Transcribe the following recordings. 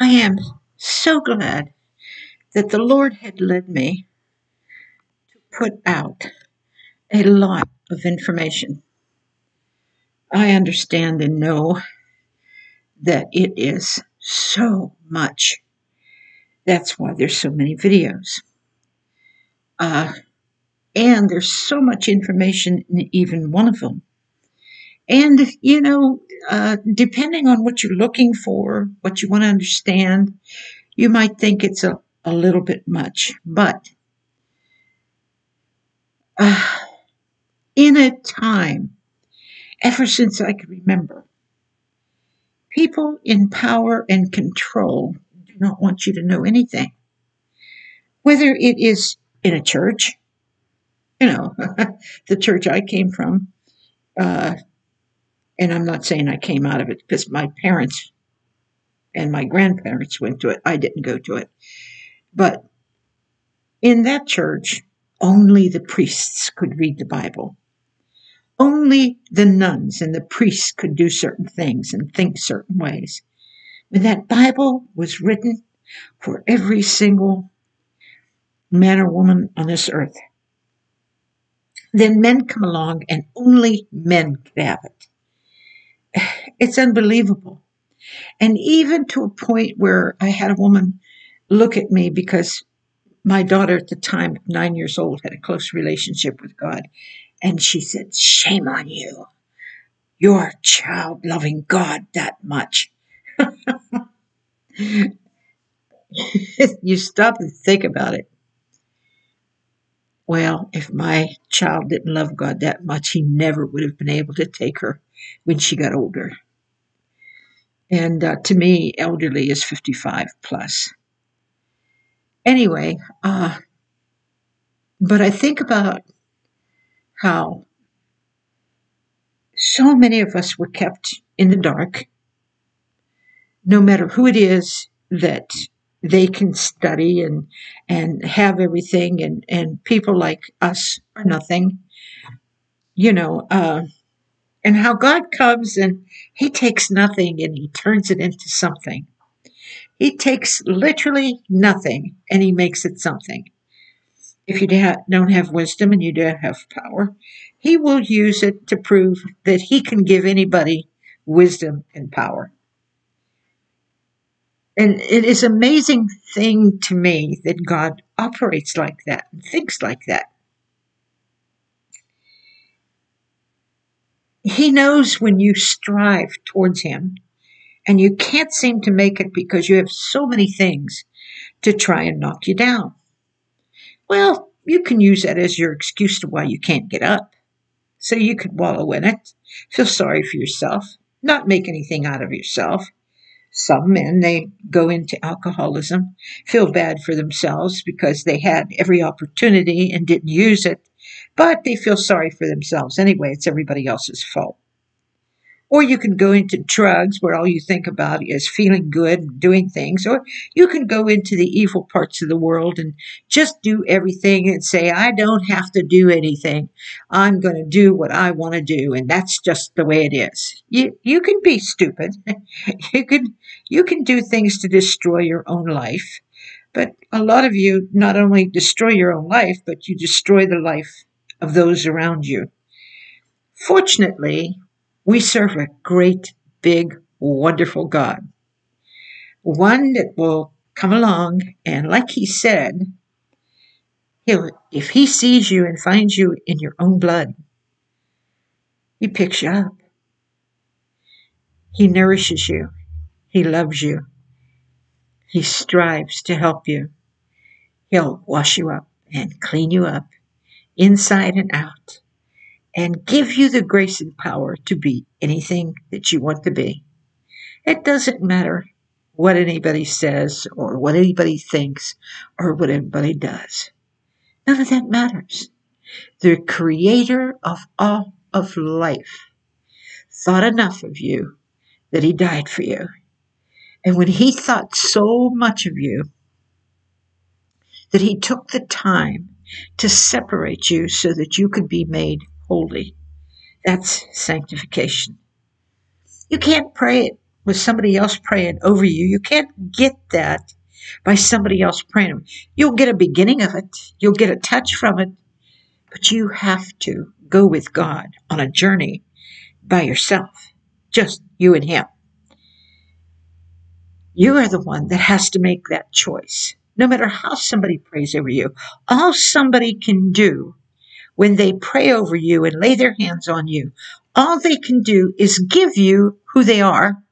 I am so glad that the Lord had led me to put out a lot of information. I understand and know that it is so much. That's why there's so many videos. Uh, and there's so much information in even one of them. And, you know, uh, depending on what you're looking for, what you want to understand, you might think it's a, a little bit much. But uh, in a time, ever since I can remember, people in power and control do not want you to know anything. Whether it is in a church, you know, the church I came from, uh, and I'm not saying I came out of it because my parents and my grandparents went to it. I didn't go to it. But in that church, only the priests could read the Bible. Only the nuns and the priests could do certain things and think certain ways. And that Bible was written for every single man or woman on this earth. Then men come along and only men could have it. It's unbelievable. And even to a point where I had a woman look at me because my daughter at the time, nine years old, had a close relationship with God. And she said, Shame on you. You're child loving God that much. you stop and think about it. Well, if my child didn't love God that much, he never would have been able to take her when she got older. And uh, to me, elderly is 55 plus. Anyway, uh, but I think about how so many of us were kept in the dark, no matter who it is that they can study and and have everything and and people like us are nothing you know uh and how God comes and He takes nothing and He turns it into something. He takes literally nothing and He makes it something. If you don't have wisdom and you don't have power, He will use it to prove that He can give anybody wisdom and power. And it is amazing thing to me that God operates like that and thinks like that. He knows when you strive towards Him and you can't seem to make it because you have so many things to try and knock you down. Well, you can use that as your excuse to why you can't get up. So you could wallow in it, feel sorry for yourself, not make anything out of yourself. Some men, they go into alcoholism, feel bad for themselves because they had every opportunity and didn't use it, but they feel sorry for themselves anyway. It's everybody else's fault. Or you can go into drugs where all you think about is feeling good and doing things. Or you can go into the evil parts of the world and just do everything and say, I don't have to do anything. I'm going to do what I want to do. And that's just the way it is. You, you can be stupid. you can, you can do things to destroy your own life. But a lot of you not only destroy your own life, but you destroy the life of those around you. Fortunately, we serve a great, big, wonderful God. One that will come along and, like he said, he'll, if he sees you and finds you in your own blood, he picks you up. He nourishes you. He loves you. He strives to help you. He'll wash you up and clean you up inside and out, and give you the grace and power to be anything that you want to be. It doesn't matter what anybody says or what anybody thinks or what anybody does. None of that matters. The creator of all of life thought enough of you that he died for you. And when he thought so much of you that he took the time to separate you so that you could be made holy. That's sanctification. You can't pray it with somebody else praying over you. You can't get that by somebody else praying. You'll get a beginning of it, you'll get a touch from it, but you have to go with God on a journey by yourself, just you and Him. You are the one that has to make that choice. No matter how somebody prays over you, all somebody can do when they pray over you and lay their hands on you, all they can do is give you who they are,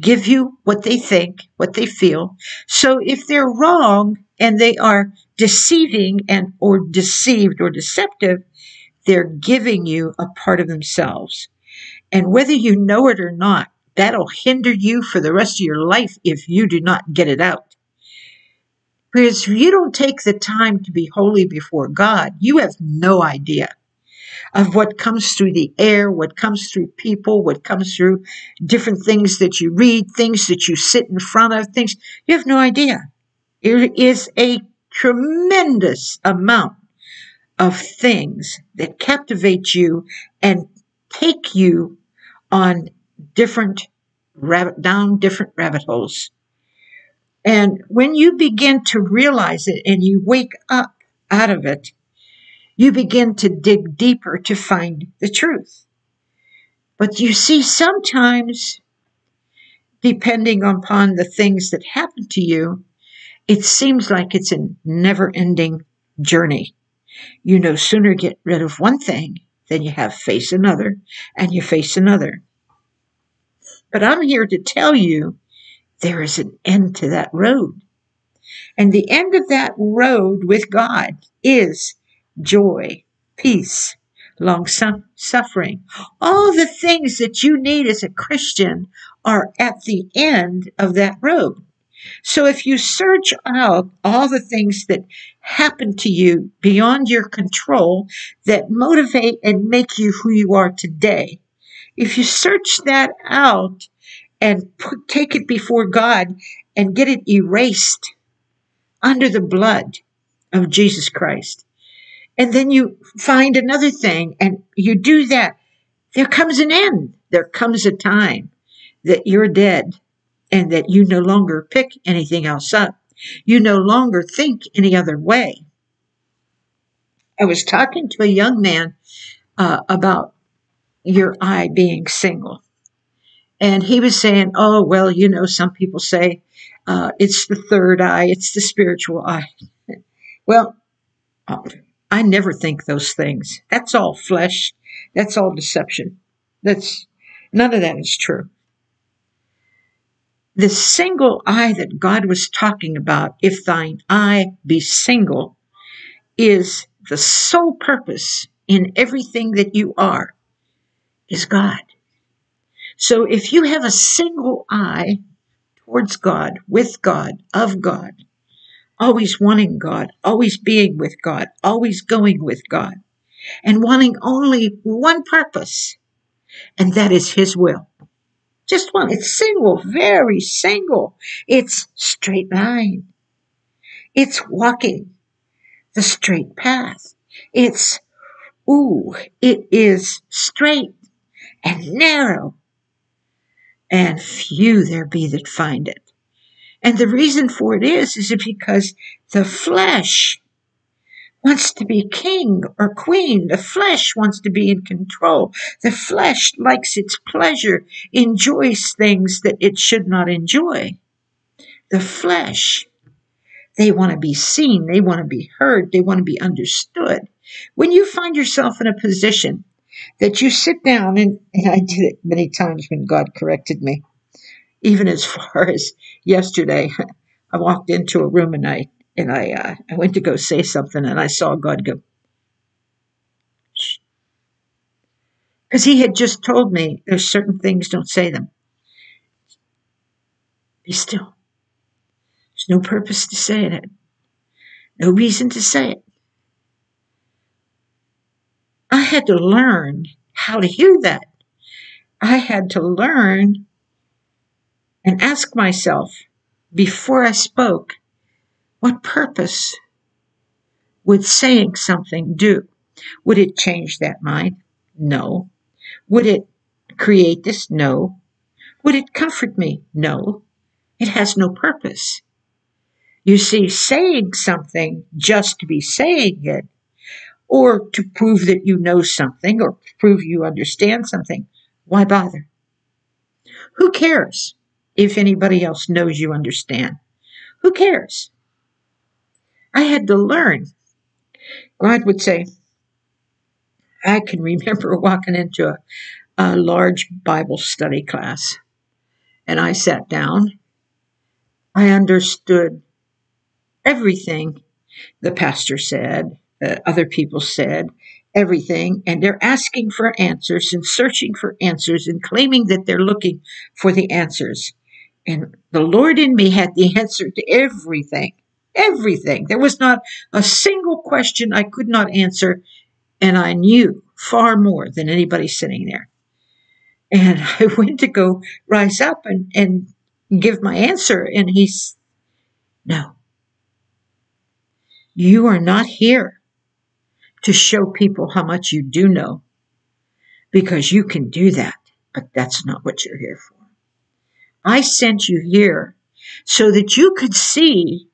give you what they think, what they feel. So if they're wrong and they are deceiving and or deceived or deceptive, they're giving you a part of themselves. And whether you know it or not, that'll hinder you for the rest of your life if you do not get it out. Because if you don't take the time to be holy before God, you have no idea of what comes through the air, what comes through people, what comes through different things that you read, things that you sit in front of, things. You have no idea. It is a tremendous amount of things that captivate you and take you on different rabbit down different rabbit holes. And when you begin to realize it and you wake up out of it, you begin to dig deeper to find the truth. But you see, sometimes, depending upon the things that happen to you, it seems like it's a never ending journey. You no sooner get rid of one thing than you have face another and you face another. But I'm here to tell you there is an end to that road. And the end of that road with God is joy, peace, long suffering. All the things that you need as a Christian are at the end of that road. So if you search out all the things that happen to you beyond your control that motivate and make you who you are today, if you search that out and put, take it before God and get it erased under the blood of Jesus Christ, and then you find another thing and you do that, there comes an end. There comes a time that you're dead and that you no longer pick anything else up. You no longer think any other way. I was talking to a young man uh, about your eye being single. And he was saying, oh, well, you know, some people say uh, it's the third eye, it's the spiritual eye. well, I never think those things. That's all flesh. That's all deception. That's none of that is true. The single eye that God was talking about, if thine eye be single, is the sole purpose in everything that you are, is God. So if you have a single eye towards God, with God, of God, always wanting God, always being with God, always going with God, and wanting only one purpose, and that is His will. Just one. It's single, very single. It's straight line. It's walking the straight path. It's, ooh, it is straight and narrow, and few there be that find it. And the reason for it is, is it because the flesh wants to be king or queen. The flesh wants to be in control. The flesh likes its pleasure, enjoys things that it should not enjoy. The flesh, they want to be seen, they want to be heard, they want to be understood. When you find yourself in a position that you sit down, and, and I did it many times when God corrected me, even as far as yesterday, I walked into a room and I and I uh, I went to go say something and I saw God go, because He had just told me there's certain things don't say them. Be still. There's no purpose to say it. No reason to say it. I had to learn how to hear that. I had to learn and ask myself before I spoke, what purpose would saying something do? Would it change that mind? No. Would it create this? No. Would it comfort me? No. It has no purpose. You see, saying something just to be saying it, or to prove that you know something, or prove you understand something, why bother? Who cares if anybody else knows you understand? Who cares? I had to learn. God would say, I can remember walking into a, a large Bible study class, and I sat down. I understood everything the pastor said, uh, other people said, everything, and they're asking for answers and searching for answers and claiming that they're looking for the answers. And the Lord in me had the answer to everything. Everything. There was not a single question I could not answer, and I knew far more than anybody sitting there. And I went to go rise up and, and give my answer, and he's, no. You are not here to show people how much you do know because you can do that, but that's not what you're here for. I sent you here so that you could see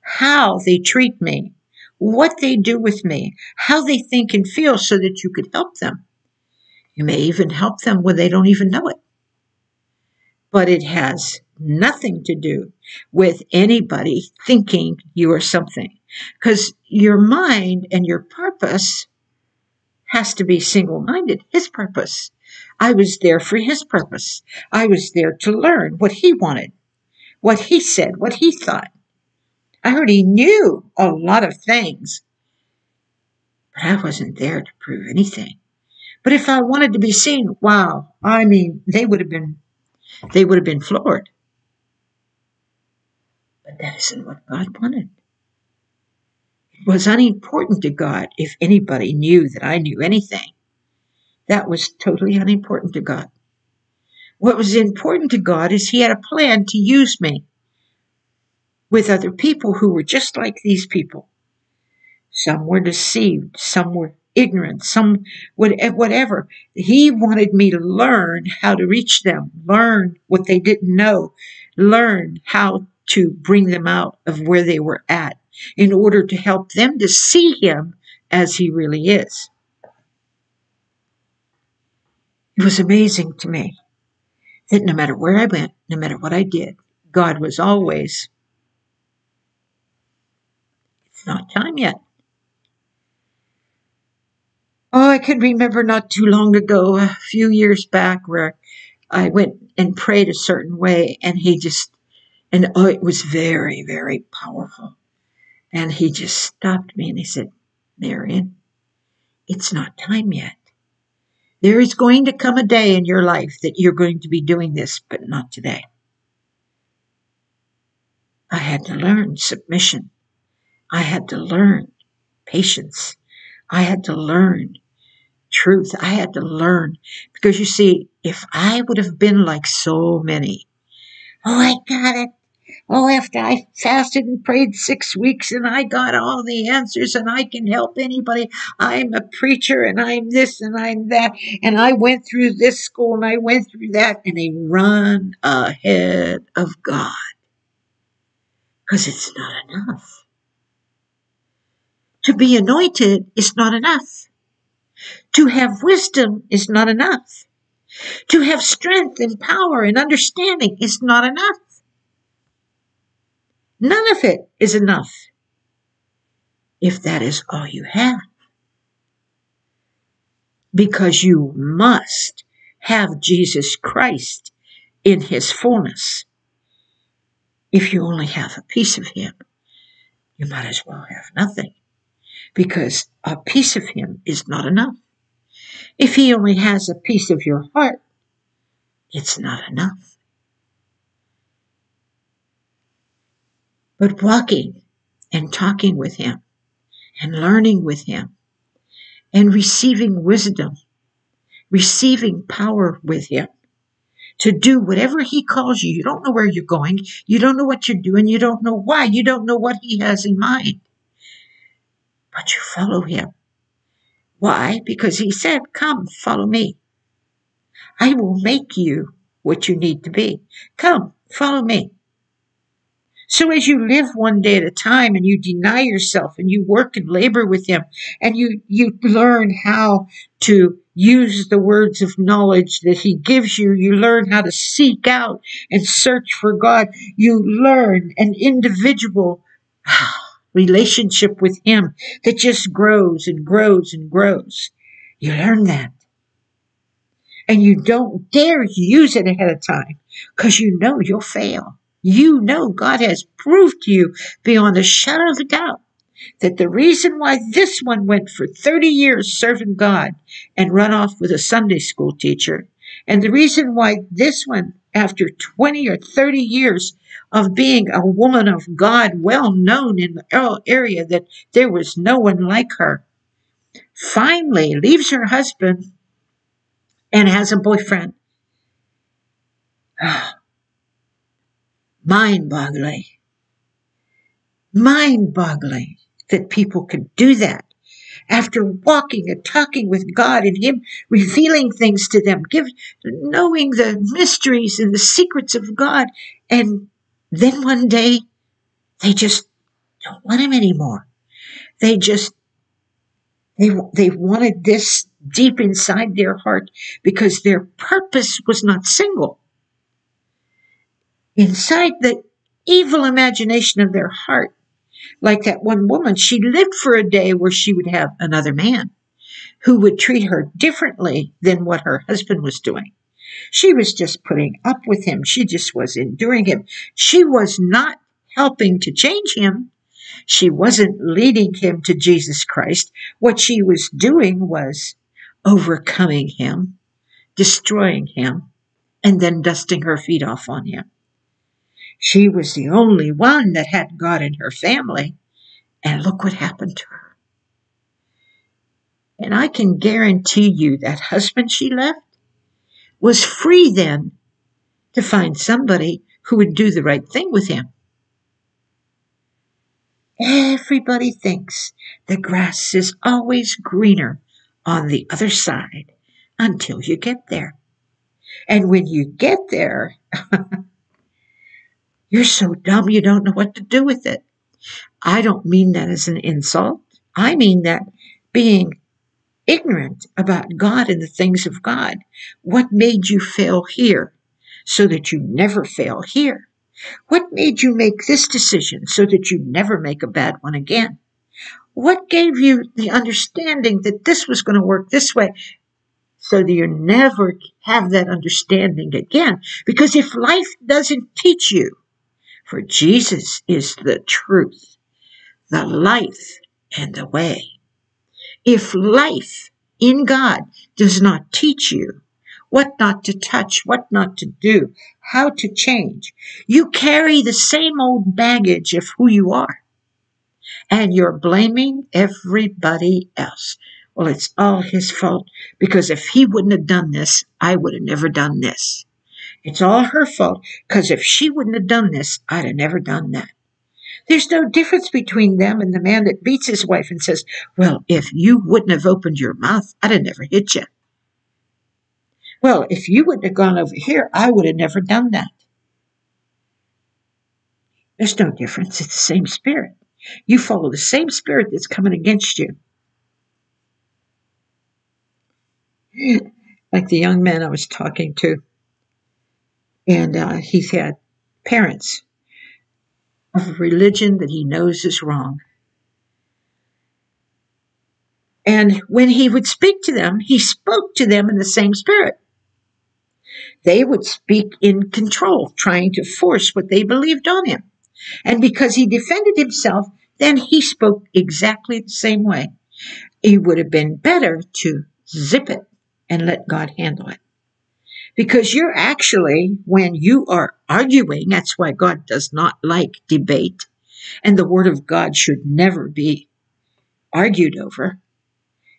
how they treat me, what they do with me, how they think and feel so that you could help them. You may even help them when they don't even know it. But it has nothing to do with anybody thinking you are something. Because your mind and your purpose has to be single minded, his purpose. I was there for his purpose. I was there to learn what he wanted, what he said, what he thought. I heard he knew a lot of things, but I wasn't there to prove anything. But if I wanted to be seen, wow, I mean, they would have been, they would have been floored. But that isn't what God wanted. Was unimportant to God if anybody knew that I knew anything. That was totally unimportant to God. What was important to God is He had a plan to use me with other people who were just like these people. Some were deceived, some were ignorant, some whatever. He wanted me to learn how to reach them, learn what they didn't know, learn how to bring them out of where they were at in order to help them to see him as he really is. It was amazing to me that no matter where I went, no matter what I did, God was always it's not time yet. Oh, I can remember not too long ago, a few years back, where I went and prayed a certain way, and he just, and oh, it was very, very powerful. And he just stopped me and he said, Merienne, it's not time yet. There is going to come a day in your life that you're going to be doing this, but not today. I had to learn submission. I had to learn patience. I had to learn truth. I had to learn because you see, if I would have been like so many, oh, I got it. Oh, after I fasted and prayed six weeks and I got all the answers and I can help anybody. I'm a preacher and I'm this and I'm that. And I went through this school and I went through that and they run ahead of God because it's not enough. To be anointed is not enough. To have wisdom is not enough. To have strength and power and understanding is not enough. None of it is enough if that is all you have. Because you must have Jesus Christ in his fullness. If you only have a piece of him, you might as well have nothing because a piece of him is not enough. If he only has a piece of your heart, it's not enough. But walking and talking with him and learning with him and receiving wisdom, receiving power with him to do whatever he calls you. You don't know where you're going. You don't know what you're doing. You don't know why. You don't know what he has in mind but you follow him. Why? Because he said, Come, follow me. I will make you what you need to be. Come, follow me. So as you live one day at a time and you deny yourself and you work and labor with him and you, you learn how to use the words of knowledge that he gives you. You learn how to seek out and search for God. You learn an individual relationship with him that just grows and grows and grows. You learn that. And you don't dare use it ahead of time because you know you'll fail. You know God has proved to you beyond a shadow of a doubt that the reason why this one went for 30 years serving God and run off with a Sunday school teacher, and the reason why this one, after 20 or 30 years of being a woman of God, well known in the area that there was no one like her, finally leaves her husband and has a boyfriend. mind boggling. Mind boggling that people could do that after walking and talking with God and Him revealing things to them, give, knowing the mysteries and the secrets of God. And then one day they just don't want Him anymore. They just, they, they wanted this deep inside their heart because their purpose was not single inside the evil imagination of their heart. Like that one woman, she lived for a day where she would have another man who would treat her differently than what her husband was doing. She was just putting up with him. She just was enduring him. She was not helping to change him. She wasn't leading him to Jesus Christ. What she was doing was overcoming him, destroying him, and then dusting her feet off on him. She was the only one that had God in her family. And look what happened to her. And I can guarantee you that husband she left was free then to find somebody who would do the right thing with him. Everybody thinks the grass is always greener on the other side until you get there. And when you get there, You're so dumb you don't know what to do with it. I don't mean that as an insult. I mean that being ignorant about God and the things of God. What made you fail here so that you never fail here? What made you make this decision so that you never make a bad one again? What gave you the understanding that this was going to work this way so that you never have that understanding again? Because if life doesn't teach you for Jesus is the truth, the life, and the way. If life in God does not teach you what not to touch, what not to do, how to change, you carry the same old baggage of who you are. And you're blaming everybody else. Well, it's all his fault because if he wouldn't have done this, I would have never done this. It's all her fault, because if she wouldn't have done this, I'd have never done that. There's no difference between them and the man that beats his wife and says, Well, if you wouldn't have opened your mouth, I'd have never hit you. Well, if you wouldn't have gone over here, I would have never done that. There's no difference. It's the same spirit. You follow the same spirit that's coming against you. Like the young man I was talking to and uh, he's had parents of religion that he knows is wrong. And when he would speak to them, he spoke to them in the same spirit. They would speak in control, trying to force what they believed on him. And because he defended himself, then he spoke exactly the same way. It would have been better to zip it and let God handle it. Because you're actually, when you are arguing, that's why God does not like debate. And the word of God should never be argued over.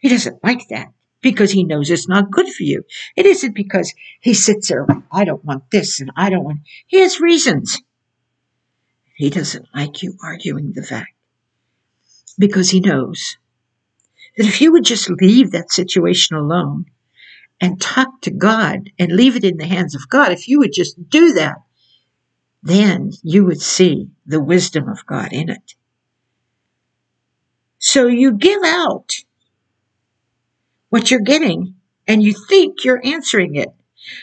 He doesn't like that because he knows it's not good for you. It isn't because he sits there, I don't want this and I don't want, he has reasons. He doesn't like you arguing the fact because he knows that if you would just leave that situation alone and talk to God and leave it in the hands of God, if you would just do that, then you would see the wisdom of God in it. So you give out what you're getting and you think you're answering it.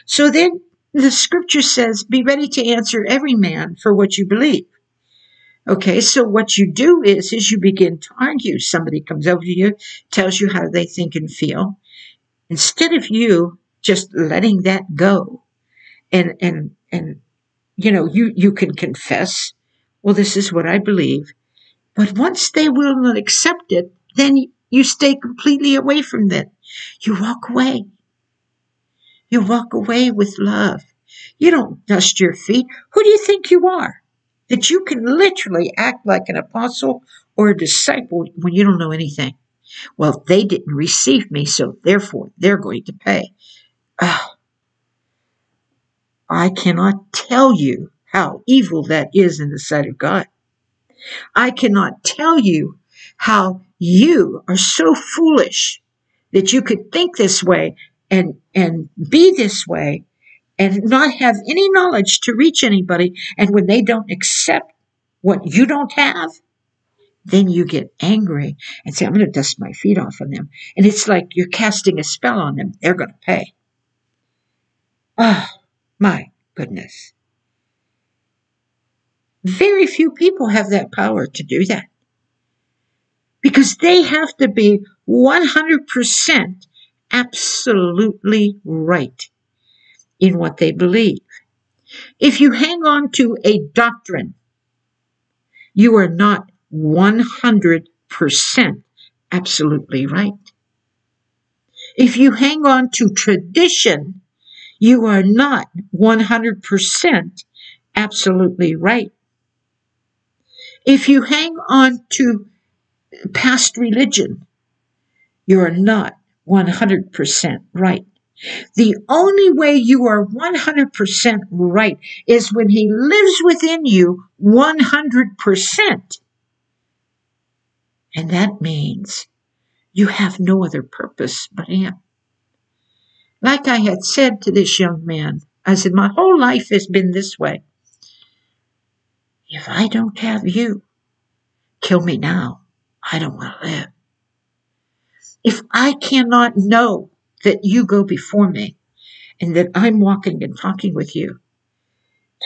So then the scripture says, be ready to answer every man for what you believe. Okay, so what you do is, is you begin to argue. Somebody comes over to you, tells you how they think and feel. Instead of you just letting that go and, and, and, you know, you, you can confess, well, this is what I believe. But once they will not accept it, then you stay completely away from them. You walk away. You walk away with love. You don't dust your feet. Who do you think you are? That you can literally act like an apostle or a disciple when you don't know anything. Well, they didn't receive me, so therefore they're going to pay. Oh, I cannot tell you how evil that is in the sight of God. I cannot tell you how you are so foolish that you could think this way and, and be this way and not have any knowledge to reach anybody. And when they don't accept what you don't have, then you get angry and say, I'm going to dust my feet off on them. And it's like you're casting a spell on them. They're going to pay. Oh, my goodness. Very few people have that power to do that because they have to be 100% absolutely right in what they believe. If you hang on to a doctrine, you are not 100% absolutely right. If you hang on to tradition, you are not 100% absolutely right. If you hang on to past religion, you are not 100% right. The only way you are 100% right is when He lives within you 100%. And that means you have no other purpose but Him. Like I had said to this young man, I said, My whole life has been this way. If I don't have you, kill me now. I don't want to live. If I cannot know that you go before me and that I'm walking and talking with you,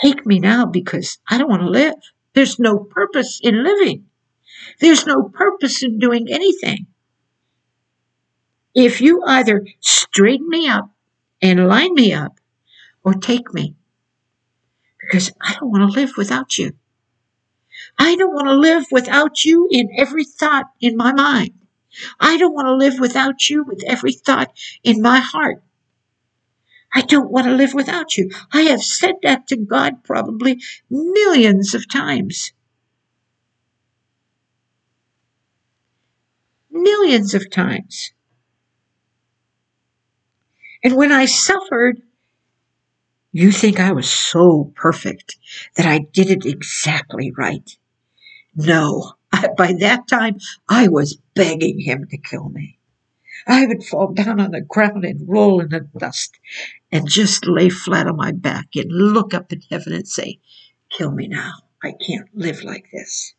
take me now because I don't want to live. There's no purpose in living. There's no purpose in doing anything. If you either straighten me up and line me up or take me, because I don't want to live without you. I don't want to live without you in every thought in my mind. I don't want to live without you with every thought in my heart. I don't want to live without you. I have said that to God probably millions of times. Millions of times. And when I suffered, you think I was so perfect that I did it exactly right. No, by that time I was begging him to kill me. I would fall down on the ground and roll in the dust and just lay flat on my back and look up at heaven and say, Kill me now. I can't live like this.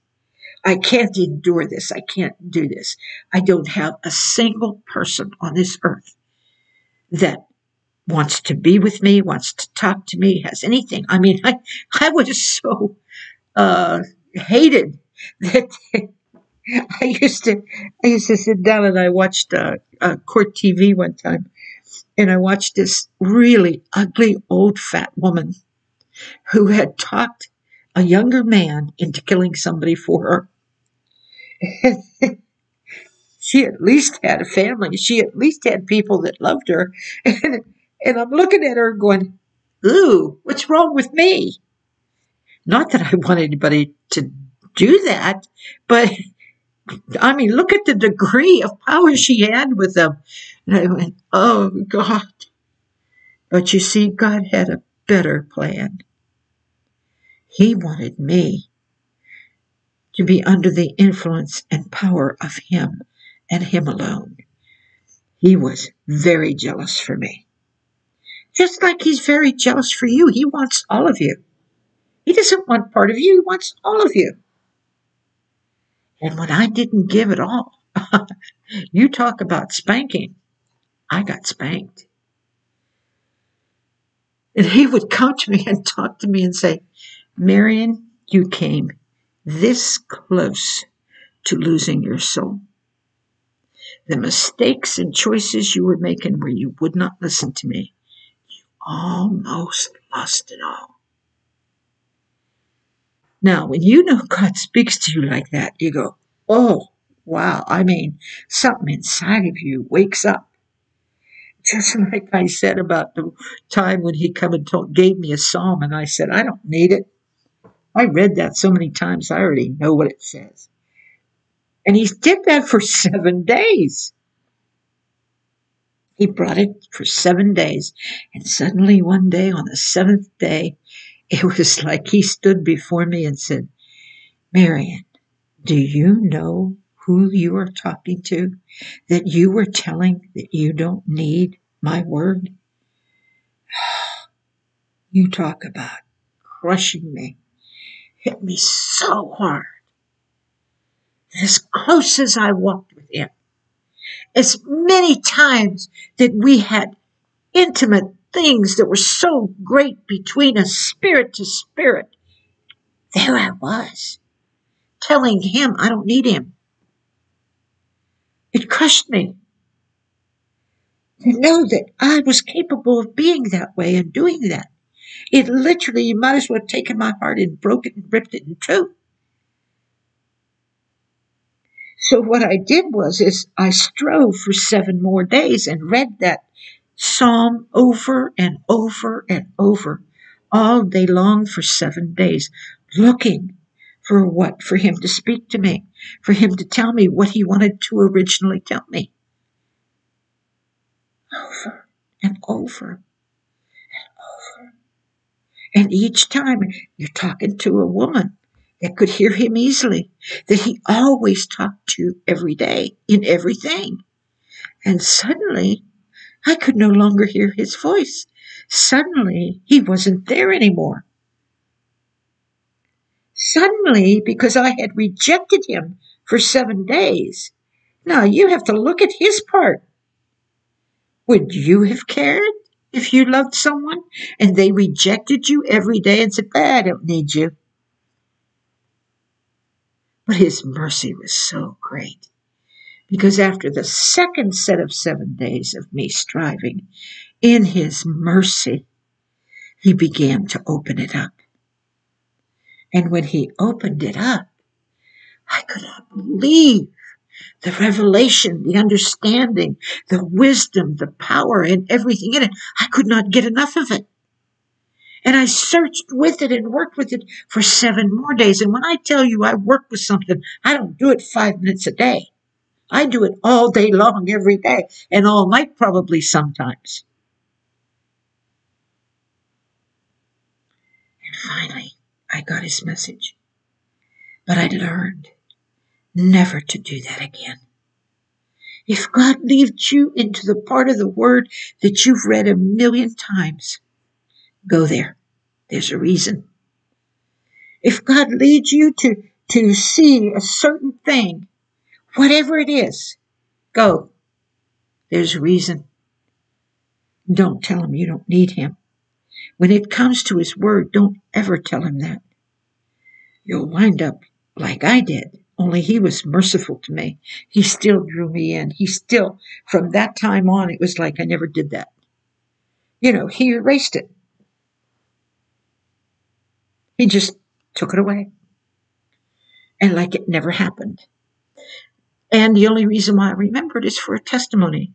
I can't endure this. I can't do this. I don't have a single person on this earth that wants to be with me, wants to talk to me, has anything. I mean, I, I was so uh, hated that I used to I used to sit down and I watched uh, uh, court TV one time, and I watched this really ugly old fat woman who had talked a younger man into killing somebody for her. she at least had a family. She at least had people that loved her. And, and I'm looking at her going, Ooh, what's wrong with me? Not that I want anybody to do that, but I mean, look at the degree of power she had with them. And I went, oh God. But you see, God had a better plan. He wanted me to be under the influence and power of Him and Him alone. He was very jealous for me. Just like he's very jealous for you, he wants all of you. He doesn't want part of you, he wants all of you. And when I didn't give it all, you talk about spanking. I got spanked. And he would come to me and talk to me and say, Merienne, you came this close to losing your soul. The mistakes and choices you were making where you would not listen to me, you almost lost it all. Now, when you know God speaks to you like that, you go, oh, wow. I mean, something inside of you wakes up. Just like I said about the time when he come and told, gave me a psalm, and I said, I don't need it. I read that so many times, I already know what it says. And he did that for seven days. He brought it for seven days. And suddenly, one day, on the seventh day, it was like he stood before me and said, Merienne, do you know who you are talking to? That you were telling that you don't need my word? You talk about crushing me. Hit me so hard. As close as I walked with him, as many times that we had intimate things that were so great between us, spirit to spirit, there I was telling him I don't need him. It crushed me to know that I was capable of being that way and doing that. It literally, you might as well have taken my heart and broke it and ripped it in two. So what I did was is I strove for seven more days and read that psalm over and over and over all day long for seven days, looking for what? For him to speak to me, for him to tell me what he wanted to originally tell me. Over and over and over. And each time you're talking to a woman that could hear him easily, that he always talked to every day in everything. And suddenly I could no longer hear his voice. Suddenly he wasn't there anymore. Suddenly, because I had rejected him for seven days, now you have to look at his part. Would you have cared if you loved someone and they rejected you every day and said, I don't need you? But his mercy was so great because after the second set of seven days of me striving, in his mercy, he began to open it up. And when he opened it up, I could not believe the revelation, the understanding, the wisdom, the power, and everything in it. I could not get enough of it. And I searched with it and worked with it for seven more days. And when I tell you I work with something, I don't do it five minutes a day. I do it all day long, every day, and all night probably sometimes. And finally, I got his message. But I learned never to do that again. If God leads you into the part of the Word that you've read a million times, go there. There's a reason. If God leads you to, to see a certain thing, whatever it is, go. There's a reason. Don't tell him you don't need him. When it comes to his word, don't ever tell him that. You'll wind up like I did, only he was merciful to me. He still drew me in. He still, from that time on, it was like I never did that. You know, he erased it. He just took it away. And like it never happened. And the only reason why I remember it is for a testimony.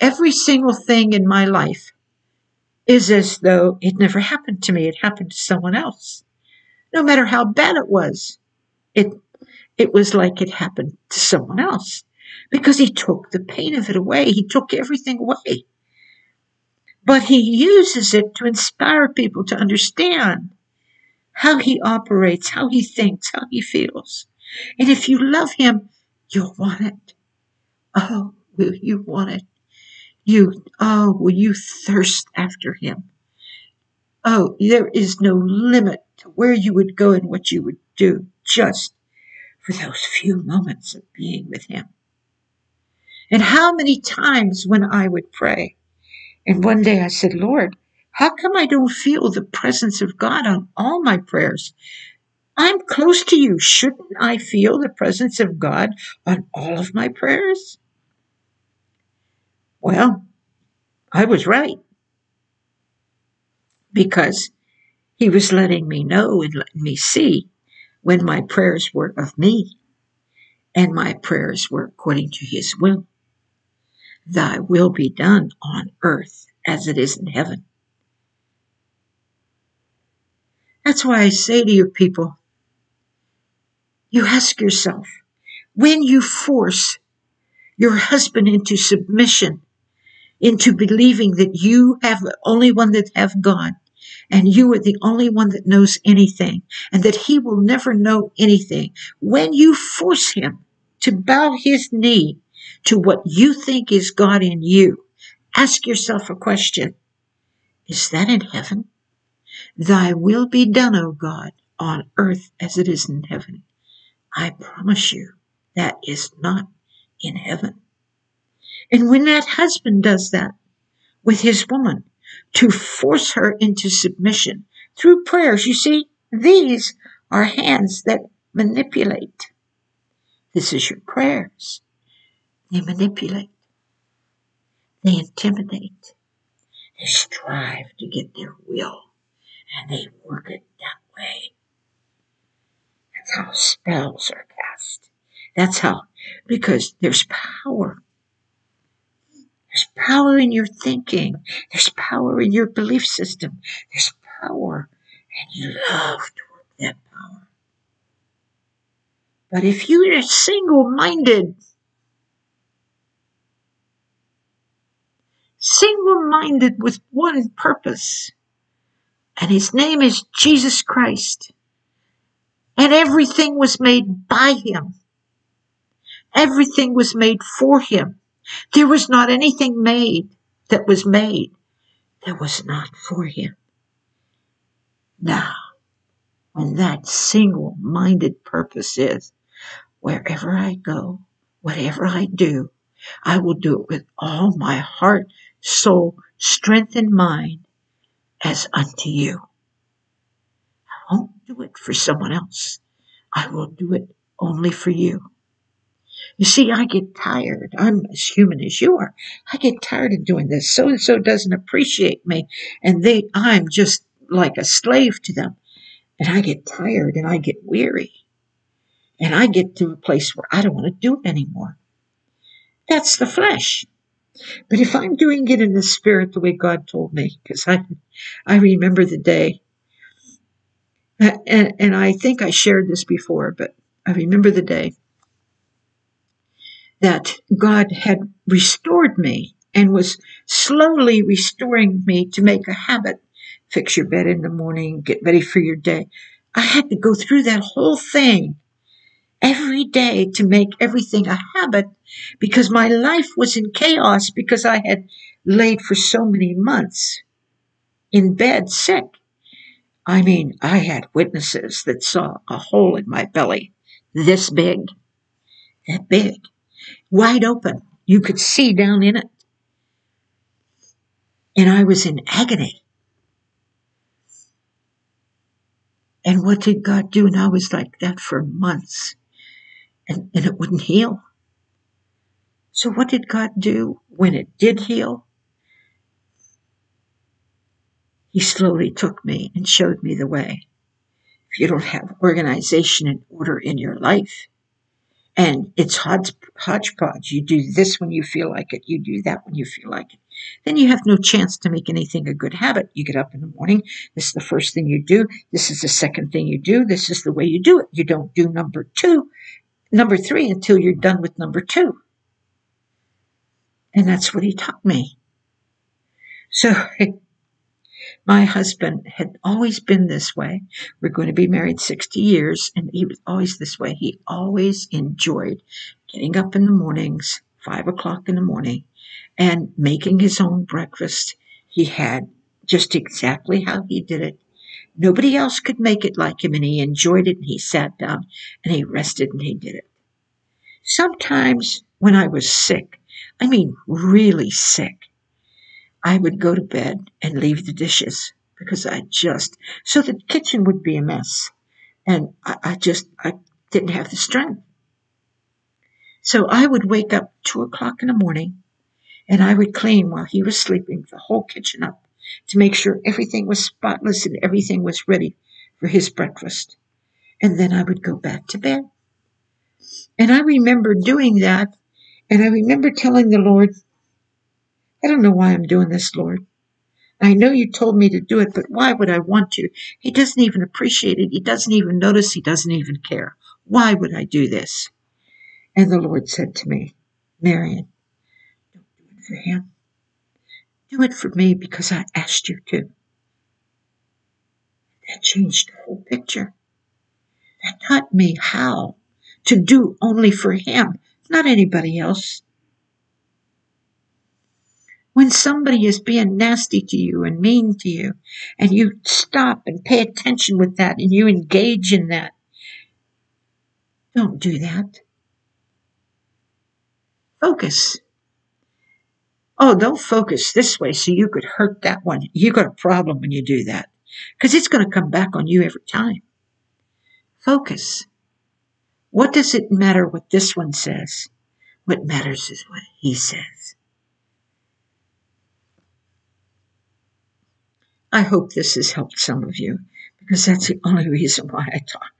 Every single thing in my life is as though it never happened to me. It happened to someone else. No matter how bad it was, it, it was like it happened to someone else because he took the pain of it away. He took everything away. But he uses it to inspire people to understand how he operates, how he thinks, how he feels. And if you love him, you'll want it. Oh, will you want it? You, oh, will you thirst after him? Oh, there is no limit to where you would go and what you would do just for those few moments of being with him. And how many times when I would pray, and one day I said, Lord, how come I don't feel the presence of God on all my prayers? I'm close to you. Shouldn't I feel the presence of God on all of my prayers? Well, I was right because he was letting me know and letting me see when my prayers were of me and my prayers were according to his will. Thy will be done on earth as it is in heaven. That's why I say to you people, you ask yourself, when you force your husband into submission, into believing that you have the only one that have God, and you are the only one that knows anything, and that he will never know anything. When you force him to bow his knee to what you think is God in you, ask yourself a question. Is that in heaven? Thy will be done, O God, on earth as it is in heaven. I promise you, that is not in heaven. And when that husband does that with his woman, to force her into submission through prayers, you see, these are hands that manipulate. This is your prayers. They manipulate. They intimidate. They strive to get their will and they work it that way. That's how spells are cast. That's how, because there's power. There's power in your thinking. There's power in your belief system. There's power, and you love to work that power. But if you're single minded, single minded with one purpose, and his name is Jesus Christ, and everything was made by him, everything was made for him. There was not anything made that was made that was not for him. Now, when that single minded purpose is, wherever I go, whatever I do, I will do it with all my heart, soul, strength, and mind as unto you. I won't do it for someone else. I will do it only for you. You see, I get tired. I'm as human as you are. I get tired of doing this. So and so doesn't appreciate me, and they, I'm just like a slave to them. And I get tired and I get weary. And I get to a place where I don't want to do it anymore. That's the flesh. But if I'm doing it in the spirit the way God told me, because I, I remember the day, and, and I think I shared this before, but I remember the day that God had restored me and was slowly restoring me to make a habit. Fix your bed in the morning, get ready for your day. I had to go through that whole thing every day to make everything a habit because my life was in chaos because I had laid for so many months in bed sick. I mean, I had witnesses that saw a hole in my belly this big, that big wide open. You could see down in it. And I was in agony. And what did God do? And I was like that for months. And, and it wouldn't heal. So what did God do when it did heal? He slowly took me and showed me the way. If you don't have organization and order in your life, and it's hodgepodge. You do this when you feel like it, you do that when you feel like it. Then you have no chance to make anything a good habit. You get up in the morning, this is the first thing you do, this is the second thing you do, this is the way you do it. You don't do number two, number three until you're done with number two. And that's what he taught me. So My husband had always been this way. We're going to be married 60 years, and he was always this way. He always enjoyed getting up in the mornings, five o'clock in the morning, and making his own breakfast. He had just exactly how he did it. Nobody else could make it like him, and he enjoyed it, and he sat down, and he rested, and he did it. Sometimes when I was sick, I mean really sick, I would go to bed and leave the dishes because I just, so the kitchen would be a mess. And I, I just, I didn't have the strength. So I would wake up two o'clock in the morning and I would clean while he was sleeping the whole kitchen up to make sure everything was spotless and everything was ready for his breakfast. And then I would go back to bed. And I remember doing that. And I remember telling the Lord, I don't know why I'm doing this, Lord. I know you told me to do it, but why would I want to? He doesn't even appreciate it. He doesn't even notice. He doesn't even care. Why would I do this? And the Lord said to me, Merienne, don't do it for him. Do it for me because I asked you to. That changed the whole picture. That taught me how to do only for him, not anybody else. When somebody is being nasty to you and mean to you, and you stop and pay attention with that and you engage in that, don't do that. Focus. Oh, don't focus this way so you could hurt that one. You got a problem when you do that because it's going to come back on you every time. Focus. What does it matter what this one says? What matters is what he says. I hope this has helped some of you because that's the only reason why I talk.